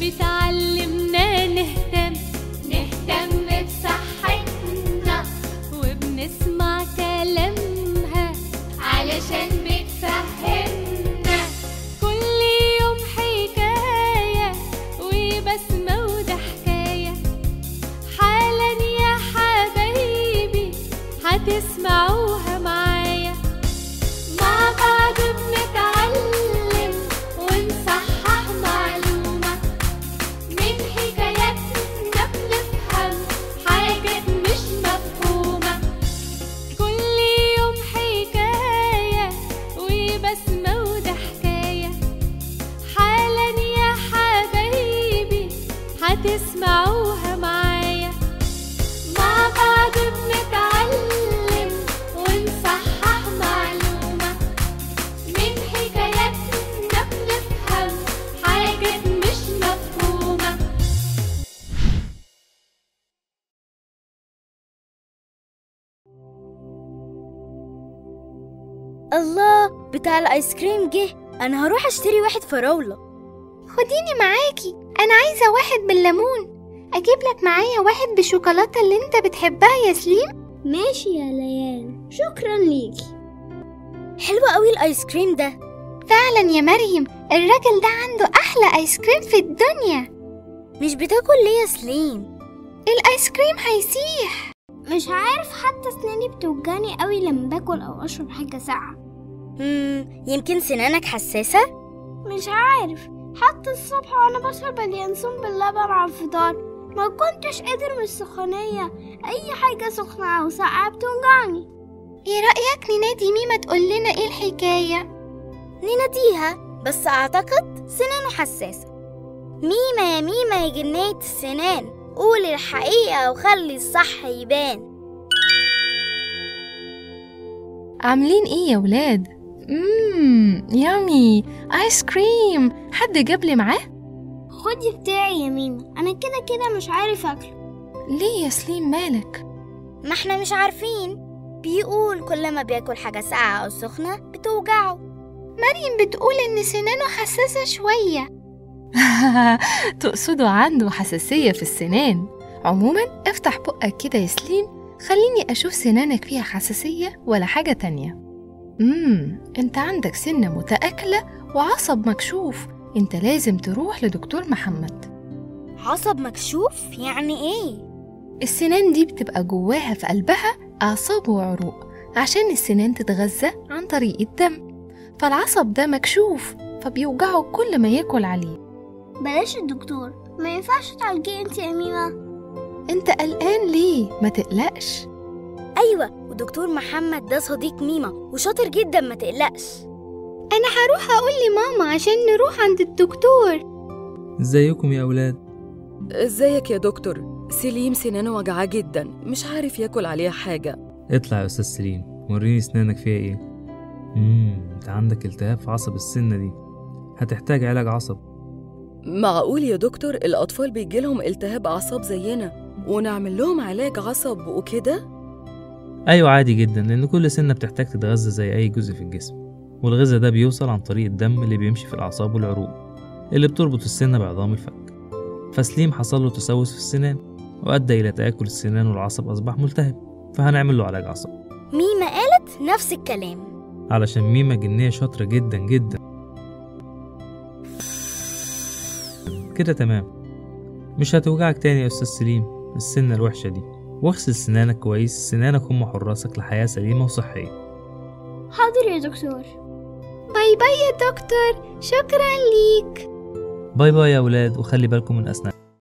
بتعلمنا نهتم. نهتم بصحتنا. وبنسمع كلامها. علشان بتفهمنا. كل يوم حكاية وبسمة وده حكاية. حالا يا حبايبي هتسمعوها. هتسمعوها معايا. مع بعض بنتعلم ونصحح معلومة. من حكاياتنا بنفهم حاجات مش مفهومة. الله بتاع الايس كريم جه. أنا هروح أشتري واحد فراولة. خديني معاكي. أنا عايزة واحد بالليمون. أجيب لك معايا واحد بالشوكولاتة اللي أنت بتحبها يا سليم. ماشي يا ليان شكرا ليكي. حلو قوي الآيس كريم ده. فعلا يا مريم. الراجل ده عنده أحلى آيس كريم في الدنيا. مش بتاكل ليه يا سليم؟ الآيس كريم هيسيح. مش عارف حتى اسناني بتوجعني قوي لما باكل أو أشرب حاجة ساقعة. امم يمكن سنانك حساسة؟ مش عارف. حتى الصبح وأنا بشرب اليانسون باللبن على الفطار. ما كنتش قادر من السخونية. أي حاجة سخنة أو ساقعة بتوجعني. إيه رأيك ننادي ميمة تقول لنا إيه الحكاية؟ نناديها بس أعتقد سنانه حساسة. ميمة يا ميمة يا جنية السنان. قولي الحقيقة وخلي الصح يبان. عاملين إيه يا ولاد؟ مم يامي ايس كريم حد جاب لي معاه؟ خدي بتاعي يا ميمة أنا كده كده مش عارف أكله. ليه يا سليم مالك؟ ما إحنا مش عارفين. بيقول كل ما بياكل حاجة ساقعة أو سخنة بتوجعه. مريم بتقول إن سنانه حساسة شوية. تقصدوا عنده حساسية في السنان. عموما افتح بقك كده يا سليم خليني أشوف سنانك فيها حساسية ولا حاجة تانية. مم انت عندك سنة متآكلة وعصب مكشوف. انت لازم تروح لدكتور محمد. عصب مكشوف؟ يعني إيه؟ السنان دي بتبقى جواها في قلبها أعصاب وعروق عشان السنان تتغذى عن طريق الدم. فالعصب ده مكشوف فبيوجعه كل ما ياكل عليه. بلاش الدكتور ما ينفعش تعالجيه انت يا ميمة. انت قلقان ليه؟ ما تقلقش. أيوة ودكتور محمد ده صديق ميمة وشاطر جدا ما تقلقش. أنا هروح أقول لماما عشان نروح عند الدكتور. إزيكم يا أولاد؟ إزيك يا دكتور؟ سليم سنانه وجعاه جدا مش عارف ياكل عليها حاجة. اطلع يا أستاذ سليم وريني أسنانك فيها إيه. مم أنت عندك التهاب في عصب السنة دي. هتحتاج علاج عصب. معقول يا دكتور؟ الأطفال بيجيلهم التهاب أعصاب زينا ونعمل لهم علاج عصب وكده؟ أيوة عادي جدا لأن كل سنة بتحتاج تتغذى زي أي جزء في الجسم. والغذاء ده بيوصل عن طريق الدم اللي بيمشي في الأعصاب والعروق اللي بتربط السنة بعظام الفك. فسليم حصل له تسوس في السنان وأدى إلى تآكل السنان والعصب أصبح ملتهب. فهنعمل له علاج عصب ميمة قالت نفس الكلام. علشان ميمة جنية شاطرة جدا جدا. كده تمام. مش هتوجعك تاني يا أستاذ سليم السنة الوحشة دي. واغسل سنانك كويس. سنانك هم حراسك لحياة سليمة وصحية. حاضر يا دكتور. bye bye يا دكتور. شكرا ليك. bye bye يا أولاد وخلي بالكم من أسنانكم.